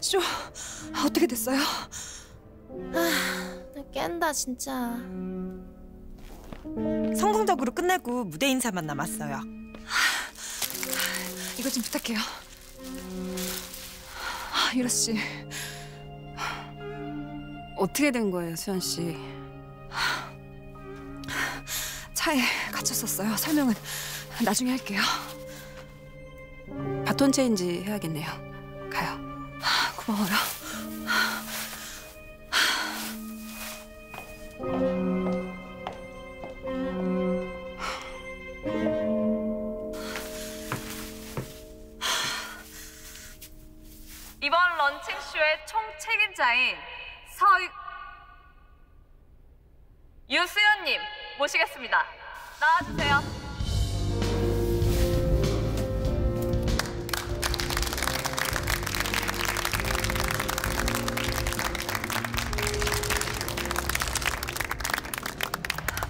쇼 어떻게 됐어요? 나 깬다 진짜. 성공적으로 끝내고 무대 인사만 남았어요. 이거 좀 부탁해요. 아, 유라 씨 어떻게 된 거예요, 수현 씨? 차에 갇혔었어요. 설명은 나중에 할게요. 바톤 체인지 해야겠네요. 아, 고마워요. 이번 런칭쇼의 총 책임자인 서 유수연님 모시겠습니다. 나와주세요.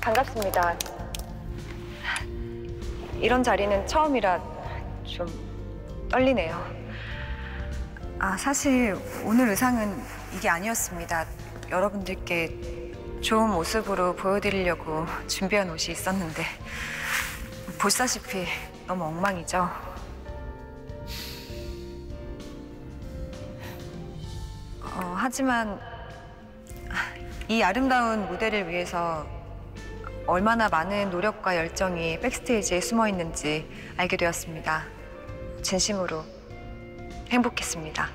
반갑습니다. 이런 자리는 처음이라 좀 떨리네요. 아, 사실 오늘 의상은 이게 아니었습니다. 여러분들께 좋은 모습으로 보여드리려고 준비한 옷이 있었는데 보시다시피 너무 엉망이죠. 어, 하지만 이 아름다운 무대를 위해서 얼마나 많은 노력과 열정이 백스테이지에 숨어 있는지 알게 되었습니다. 진심으로 행복했습니다.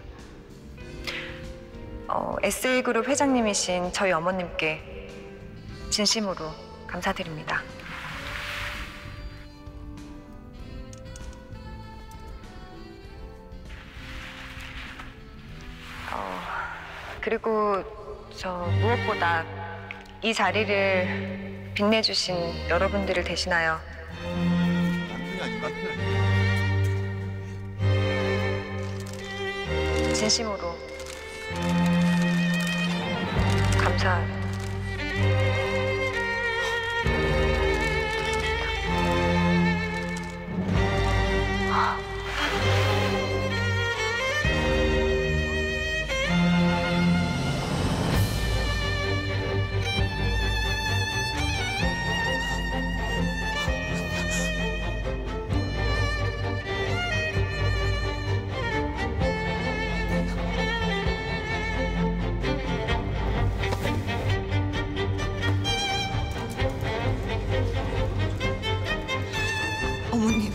어, SA그룹 회장님이신 저희 어머님께 진심으로 감사드립니다. 어, 그리고 저 무엇보다 이 자리를 빛내주신 여러분들을 대신하여 진심으로 감사합니다. 어머님.